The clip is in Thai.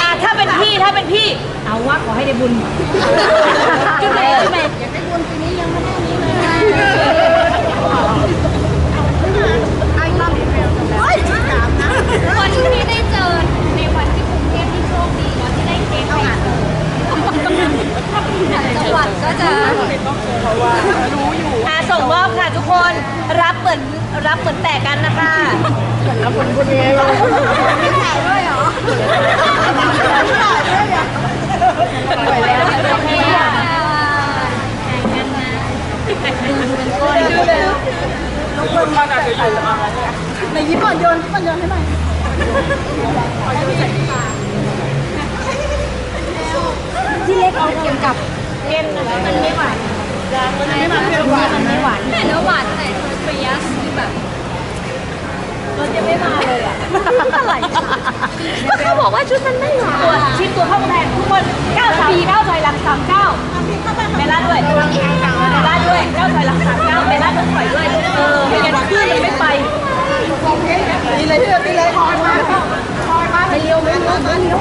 อะถ้าเป็นพี่ถ้าเป็นพี่ เอาว่าขอให้ได้บุญจุดไหนจุดไหนวันที่ได้เจอในวันที่กรุงเทพที่โชคดีแล้วที่ได้เค้กไปเจอจังหวัดก็จะอะส่ง รอบค่ะทุกคนรับเหมือนรับเหมือนแตกกันนะคะแล้วคนพูดยังไงบ้างทุกคนมาจากจะอยู่มาในญี่ปุ่นโยนญี่ปุ่นโยนให้หม่ที่เล็กเอาเกี่ยวกับเล่นมันไม่ไหวมันไม่มาเพื่อหวาน มันไม่หวานแต่เนื้อหวานแต่เฟรชคือแบบ มันจะไม่มาเลยอะ อะไรก็เขา บอกว่าชุดมันไม่หวานตัวชิ้นตัวข้าวแพงทุกคน9 3 9ถอยหลัง39เบลล่าด้วยเบลล่าด้วย9ถอยหลัง39เบลล่าต้องถอยด้วยเออไม่งั้นคลื่นมันไม่ไปตีเลยพี่ตีเลยคอยมาคอยมาไม่เลี้ยวไม่เลี้ยวไม่เลี้ยว